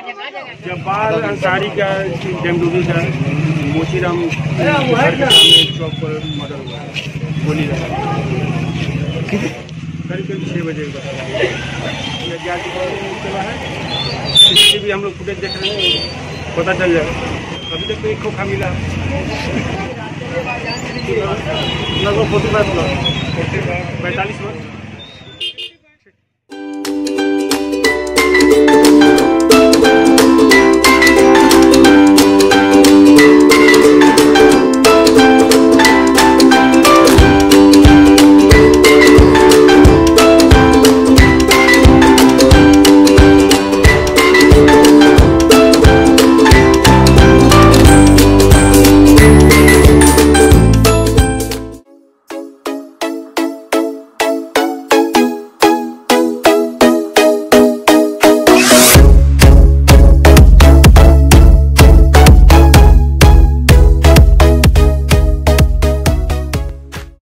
जब्बार अंसारी का जंगडूरी का मोशीराम चौक पर मर्डर हुआ गोली लगा करीब करीब छः बजे का है। इसलिए भी हम लोग फुटेज देख रहे हैं। पता चल जाएगा। अभी तक तो एक खोखा मिला। लगभग फोर्टी फाइव पैंतालीस